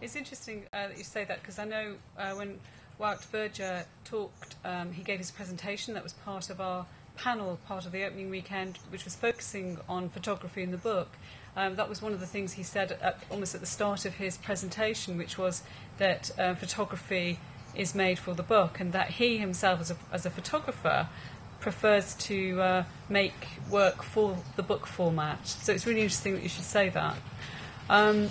It's interesting uh, that you say that because I know uh, when Wout Berger talked, um, he gave his presentation that was part of our panel, part of the opening weekend, which was focusing on photography in the book. Um, that was one of the things he said at, almost at the start of his presentation, which was that uh, photography is made for the book and that he himself, as a, as a photographer, prefers to uh, make work for the book format. So it's really interesting that you should say that. Um,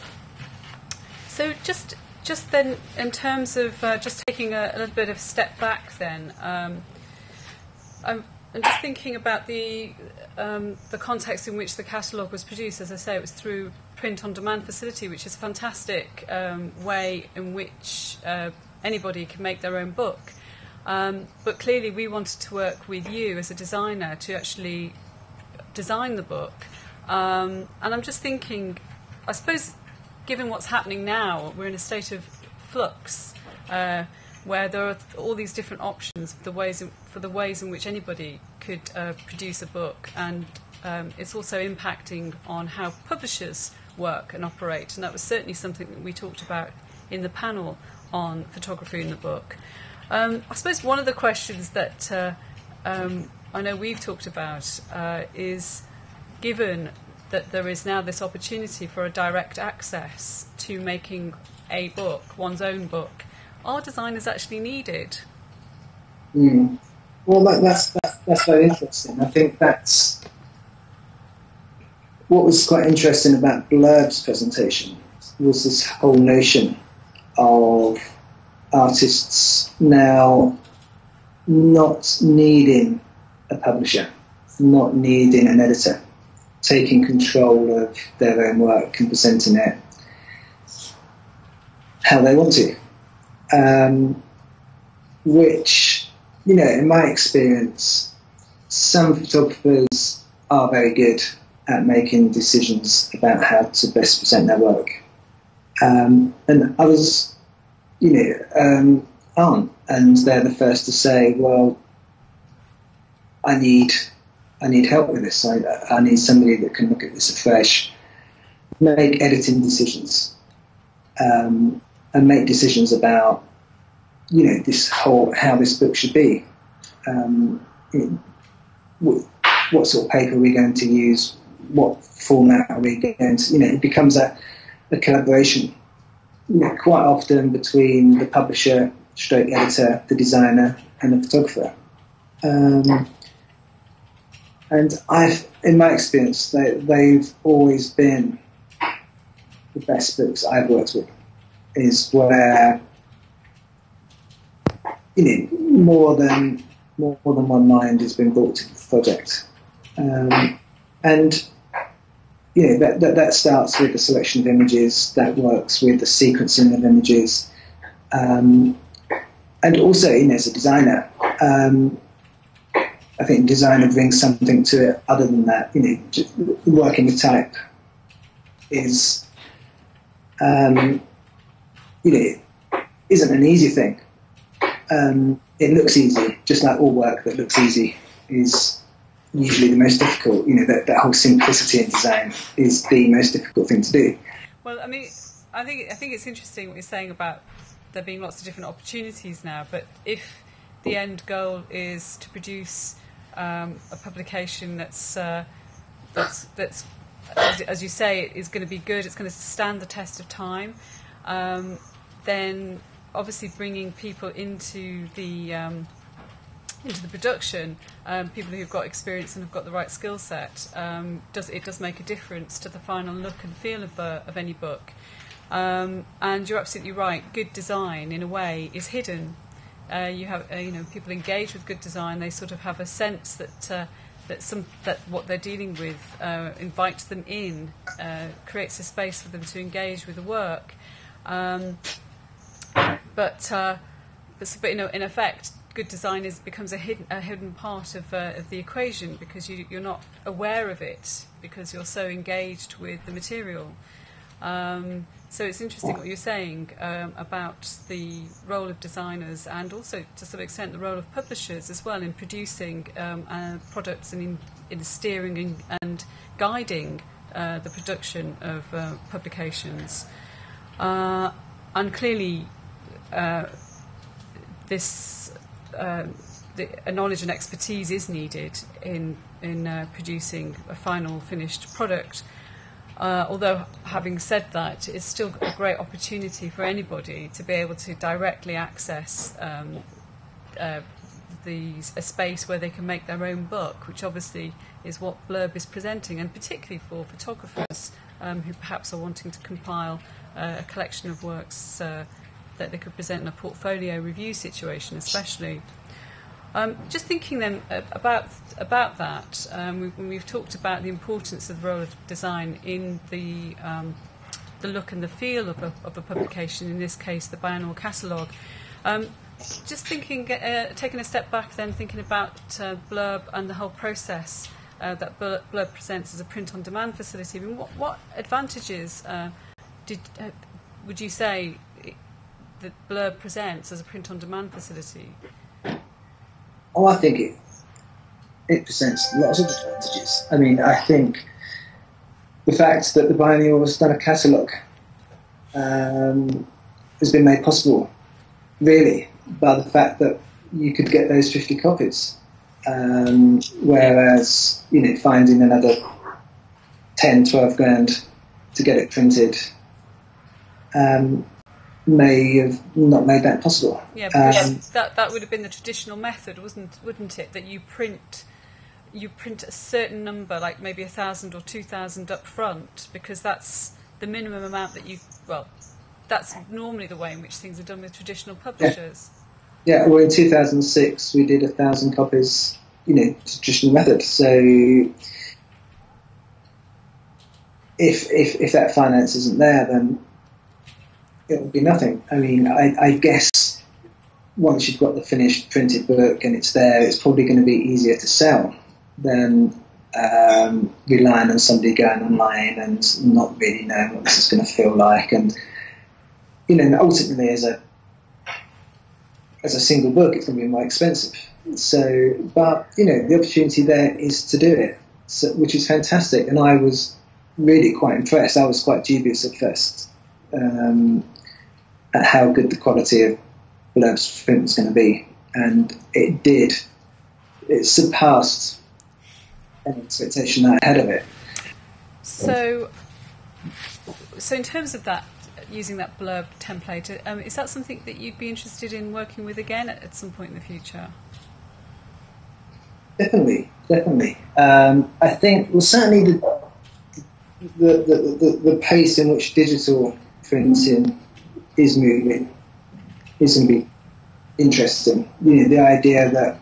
so just just then, in terms of uh, just taking a, a, little bit of a step back, then um, I'm, I'm, just thinking about the um, the context in which the catalogue was produced. As I say, it was through print-on-demand facility, which is a fantastic um, way in which uh, anybody can make their own book. Um, but clearly, we wanted to work with you as a designer to actually design the book. Um, and I'm just thinking, I suppose given what's happening now, we're in a state of flux uh, where there are all these different options for the ways in, for the ways in which anybody could uh, produce a book, and um, it's also impacting on how publishers work and operate. And that was certainly something that we talked about in the panel on photography in the book. Um, I suppose one of the questions that uh, um, I know we've talked about uh, is given that there is now this opportunity for a direct access to making a book, one's own book. Are designers actually needed? Mm. Well, that, that's, that, that's very interesting. I think that's what was quite interesting about Blurb's presentation was this whole notion of artists now not needing a publisher, not needing an editor taking control of their own work and presenting it how they want to. Um, which, you know, in my experience, some photographers are very good at making decisions about how to best present their work. Um, and others, you know, um, aren't. And they're the first to say, well, I need I need help with this. I, I need somebody that can look at this afresh, make editing decisions, um, and make decisions about, you know, this whole how this book should be. Um, what, sort of paper are we going to use? What format are we going to? You know, it becomes a, a collaboration. You know, quite often between the publisher, stroke editor, the designer, and the photographer. Um, and I've, in my experience, they, they've always been the best books I've worked with. Is where you know more than more, more than one mind has been brought to the project, um, and you know that, that that starts with the selection of images, that works with the sequencing of images, um, and also you know as a designer. Um, I think designer brings something to it other than that. You know, working with type is, um, you know, isn't an easy thing. Um, it looks easy, just like all work that looks easy is usually the most difficult. You know, that, that whole simplicity in design is the most difficult thing to do. Well, I mean, I think I think it's interesting what you're saying about there being lots of different opportunities now. But if the end goal is to produce um, a publication that's uh, that's that's as, as, you say is going to be good. It's going to stand the test of time. Um, then obviously bringing people into the um, into the production, um, people who've got experience and have got the right skill set, um, does it does make a difference to the final look and feel of, uh, of any book. Um, and you're absolutely right. Good design, in a way, is hidden uh, you have uh, you know people engage with good design. They sort of have a sense that uh, that some that what they're dealing with uh, invites them in, uh, creates a space for them to engage with the work. Um, but, uh, but but you know in effect, good design is becomes a hidden a hidden part of of the equation because you, you're not aware of it because you're so engaged with the material. Um, so it's interesting what you're saying um, about the role of designers and also, to some extent, the role of publishers as well in producing um, uh, products and in, in steering and, and guiding uh, the production of uh, publications. Uh, and clearly, uh, this uh, the, knowledge and expertise is needed in in uh, producing a final finished product. Uh, although, having said that, it's still a great opportunity for anybody to be able to directly access um, uh, the, a space where they can make their own book, which obviously is what Blurb is presenting, and particularly for photographers um, who perhaps are wanting to compile uh, a collection of works uh, that they could present in a portfolio review situation, especially. Um, just thinking then uh, about about that, um, we, when we've talked about the importance of the role of design in the um, the look and the feel of a, of a publication, in this case, the biennial catalogue. Um, just thinking, uh, taking a step back, then thinking about uh, Blurb and the whole process uh, that Blurb presents as a print-on-demand facility. I mean, what, what advantages uh, did uh, would you say that Blurb presents as a print-on-demand facility? Oh, I think it it presents lots of advantages. I mean, I think the fact that the biennial has done a catalogue um, has been made possible, really, by the fact that you could get those 50 copies. Um, whereas, you know, finding another 10, 12 grand to get it printed um, may have not made that possible. Yeah, because um, that, that would have been the traditional method, wasn't, wouldn't it? That you print you print a certain number, like maybe a thousand or two thousand up front, because that's the minimum amount that you well, that's normally the way in which things are done with traditional publishers. Yeah. Yeah, well, in 2006 we did a thousand copies, you know, traditional method. So if if if that finance isn't there, then it will be nothing. I mean, I, I guess once you've got the finished printed book and it's there, it's probably going to be easier to sell than um, relying on somebody going online and not really knowing what this is going to feel like. And you know, ultimately, as a as a single book, it's going to be more expensive. So, but you know, the opportunity there is to do it, so, which is fantastic. And I was really quite impressed. I was quite dubious at first um, at how good the quality of Blurb's print was going to be, and it did. It surpassed expectation I had of it. So, so in terms of that using that blurb template. Um, is that something that you'd be interested in working with again at, at some point in the future? Definitely, definitely. Um, I think, well, certainly the, the, the, the, the pace in which digital printing is moving is going to be interesting. You know, the idea that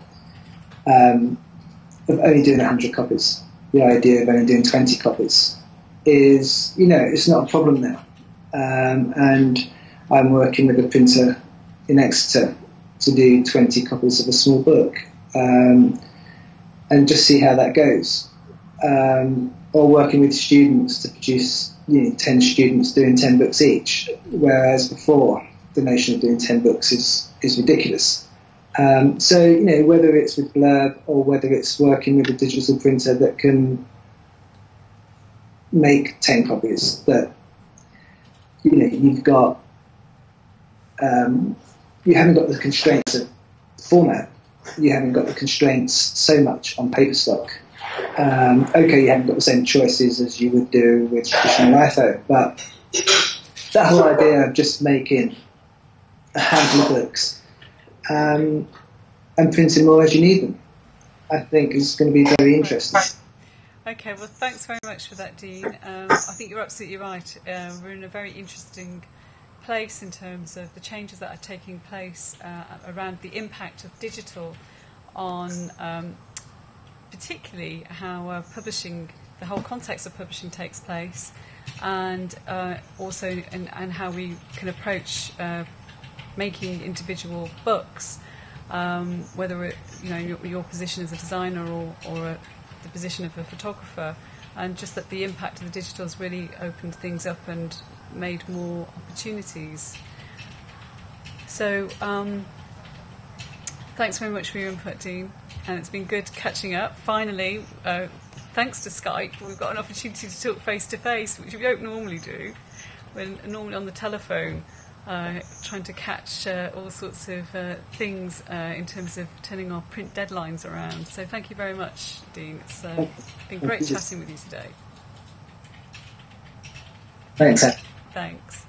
um, of only doing 100 copies, the idea of only doing 20 copies is, you know, it's not a problem now um, and I'm working with a printer in Exeter to do 20 copies of a small book um, and just see how that goes. Um, or working with students to produce you know, 10 students doing 10 books each, whereas before the notion of doing 10 books is, is ridiculous. Um, so, you know, whether it's with Blurb or whether it's working with a digital printer that can make 10 copies that you know, you've got um, you haven't got the constraints of format. You haven't got the constraints so much on paper stock. Um, okay, you haven't got the same choices as you would do with traditional litho, but that whole idea of just making a handful of books um, and printing more as you need them, I think is going to be very interesting. Okay, well, thanks very much for that, Dean. Um, I think you're absolutely right. Uh, we're in a very interesting place in terms of the changes that are taking place uh, around the impact of digital on um, particularly how uh, publishing, the whole context of publishing takes place, and uh, also in, and how we can approach uh, making individual books, um, whether it, you know your, your position as a designer or, or a the position of a photographer, and just that the impact of the digital has really opened things up and made more opportunities. So, um, thanks very much for your input, Dean, and it's been good catching up. Finally, uh, thanks to Skype, we've got an opportunity to talk face to face, which we don't normally do. We're normally on the telephone. Uh, trying to catch uh, all sorts of uh, things uh, in terms of turning our print deadlines around. So thank you very much, Dean. It's uh, been great chatting with you today. Thanks. Thanks.